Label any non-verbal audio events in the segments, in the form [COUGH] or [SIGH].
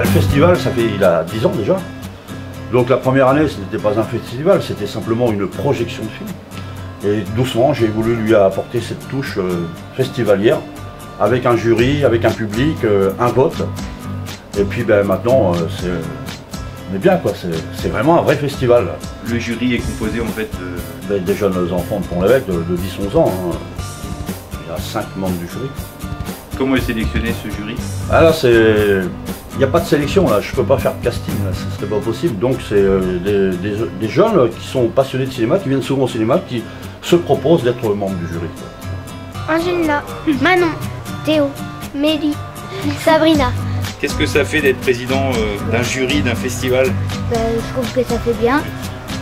le festival, ça fait, il a 10 ans déjà. Donc la première année, ce n'était pas un festival, c'était simplement une projection de film. Et doucement, j'ai voulu lui apporter cette touche euh, festivalière, avec un jury, avec un public, euh, un vote. Et puis ben, maintenant, euh, c'est on est bien quoi, c'est c'est vraiment un vrai festival. Le jury est composé en fait de... Des, des jeunes enfants de Pont-l'Évêque de, de 10-11 ans. hein. Il y a 5 membres du jury. Comment est sélectionné ce jury? Ah là, c'est. Il n'y a pas de sélection là, je peux pas faire de casting, là, ce serait pas possible. Donc c'est euh, des, des- des jeunes qui sont passionnés de cinéma, qui viennent souvent au cinéma, qui se proposent d'être membres du jury. Angela, Manon, Théo, Mélie, Sabrina. Qu'est-ce que ça fait d'être président euh, d'un jury, d'un festival? Ben, je trouve que ça fait bien,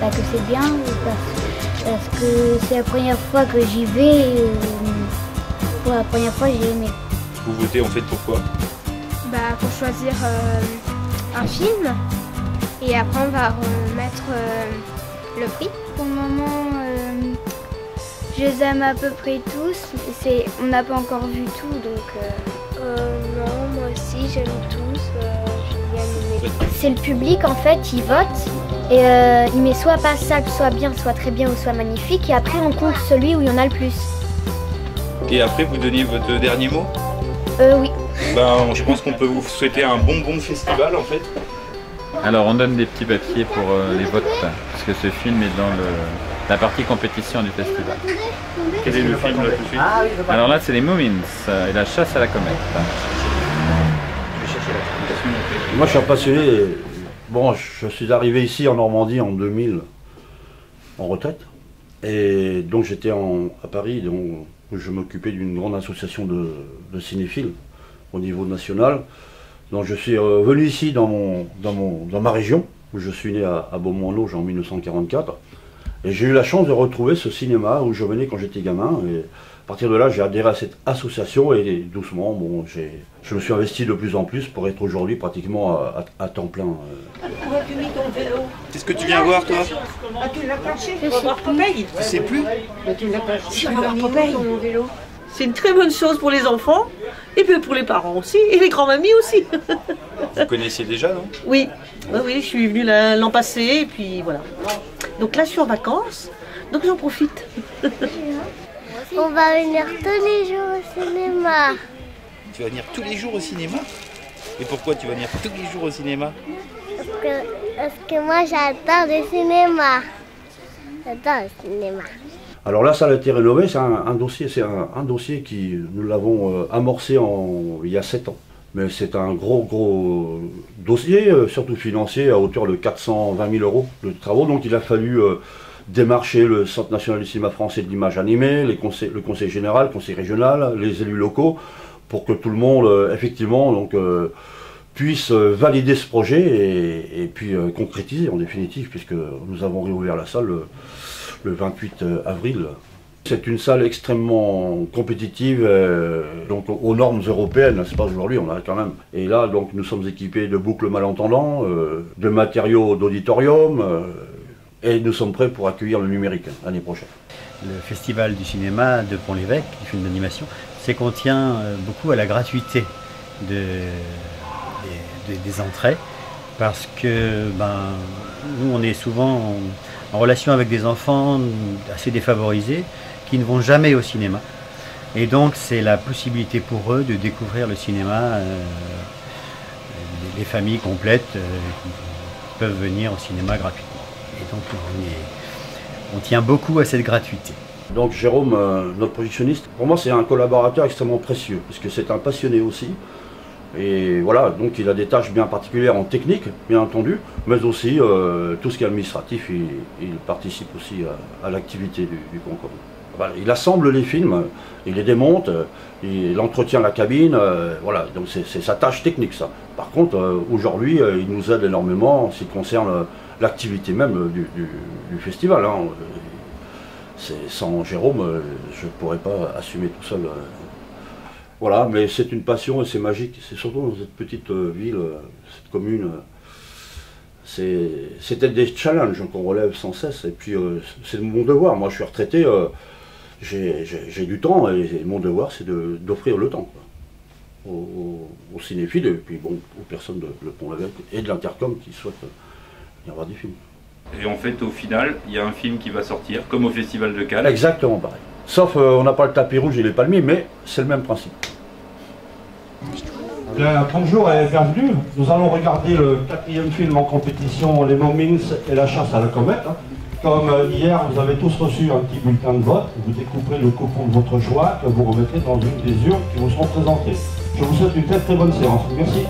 ben, que c'est bien, parce, parce que c'est la première fois que j'y vais. et, euh, pour la première fois, j'ai aimé. Vous votez en fait pourquoi? Bah, pour choisir euh, un film et après on va remettre euh, le prix. Pour le moment, euh, je les aime à peu près tous. C'est, on n'a pas encore vu tout, donc. euh, non, moi aussi, j'aime tous. C'est le public, en fait, il vote. Et euh, il met soit passable, soit bien, soit très bien ou soit magnifique. Et après, on compte celui où il y en a le plus. Et après vous donnez votre dernier mot? Euh, oui. Ben, je pense qu'on peut vous souhaiter un bon bon festival en fait. Alors on donne des petits papiers pour euh, les votes, parce que ce film est dans le, la partie compétition du festival. Quel est le film là tout de suite? Alors là c'est les Moomins euh, et la chasse à la comète. Moi je suis un passionné. Bon, je suis arrivé ici en Normandie en 2000 en retraite. Et donc j'étais à Paris, donc, où je m'occupais d'une grande association de, de cinéphiles au niveau national. Donc je suis euh, venu ici dans, mon, dans, mon, dans ma région, où je suis né à, à Beaumont-en-Auge en 1944. Et j'ai eu la chance de retrouver ce cinéma où je venais quand j'étais gamin. Et à partir de là, j'ai adhéré à cette association et doucement, bon, j'ai- je me suis investi de plus en plus pour être aujourd'hui pratiquement à, à- à temps plein. euh. Qu'est-ce que tu viens voir toi? Ah, tu l'as caché Tu vas voir Popeye? Tu sais plus Tu l'as caché Tu vas voir Popeye C'est une très bonne chose pour les enfants, et puis pour les parents aussi, et les grands-mamies aussi. Vous connaissiez déjà non? Oui, oui, oui, je suis venue l'an passé, et puis voilà. Donc là, je suis en vacances, donc j'en profite. [LAUGHS] On va venir tous les jours au cinéma. Tu vas venir tous les jours au cinéma? Et pourquoi tu vas venir tous les jours au cinéma? Parce que, parce que moi, j'adore le cinéma. J'adore le cinéma. Alors là, ça a été rénové, c'est un, dossier, c'est un, dossier qui nous l'avons euh, amorcé il y a 7 ans. Mais c'est un gros, gros dossier, euh, surtout financier, à hauteur de 420 000 euros de travaux. Donc il a fallu euh, démarcher le Centre national du cinéma français de l'image animée, le conseil général, le conseil régional, les élus locaux, pour que tout le monde, effectivement, donc, euh, puisse euh, valider ce projet et, puis euh, concrétiser en définitive, puisque nous avons réouvert la salle le, le 28 avril. C'est une salle extrêmement compétitive, euh, donc aux- normes européennes, c'est pas aujourd'hui, on a quand même. Et là, donc, nous sommes équipés de boucles malentendants, euh, de matériaux d'auditorium, euh, et nous sommes prêts pour accueillir le numérique l'année prochaine. le festival du cinéma de Pont-l'Évêque, qui fait une animation, c'est qu'on tient euh, beaucoup à la gratuité de, des, entrées, parce que ben, nous, on est souvent en, relation avec des enfants assez défavorisés qui ne vont jamais au cinéma. Et donc, c'est la possibilité pour eux de découvrir le cinéma, euh, les, les familles complètes euh, qui peuvent venir au cinéma gratuitement. Et donc, on on tient beaucoup à cette gratuité. Donc Jérôme, euh, notre projectionniste, pour moi c'est un collaborateur extrêmement précieux, parce que c'est un passionné aussi. Et voilà, donc il a des tâches bien particulières en technique, bien entendu, mais aussi euh, tout ce qui est administratif, il, participe aussi à, l'activité du, du il assemble les films, il les démonte, euh, il entretient la cabine, euh, voilà, donc c'est sa tâche technique ça. Par contre, aujourd'hui, il nous aide énormément en ce qui concerne l'activité même du, festival. hein. Sans Jérôme, je ne pourrais pas assumer tout seul. Voilà, mais c'est une passion et c'est magique. C'est surtout dans cette petite euh, ville, euh, cette commune. euh, c'est- C'était des challenges qu'on relève sans cesse. Et puis, c'est mon devoir. Moi, je suis retraité, j'ai du temps et mon devoir, c'est de- d'offrir le temps. quoi. aux, cinéphiles et puis bon, aux personnes de Le Pont-l'Évêque et de l'Intercom qui souhaitent venir voir des films. Et en fait, au final, il y a un film qui va sortir, comme au Festival de Cannes. Exactement pareil. Sauf, euh, on n'a pas le tapis rouge et les palmiers, mais c'est le même principe. Bonjour et bienvenue. Nous allons regarder le quatrième film en compétition, Les Momins et la chasse à la comète. Comme euh, hier, vous avez tous reçu un petit bulletin de vote. Vous découvrez le coupon de votre choix que vous remettez dans une des urnes qui vous seront présentées. Je vous souhaite une très très bonne séance. Merci.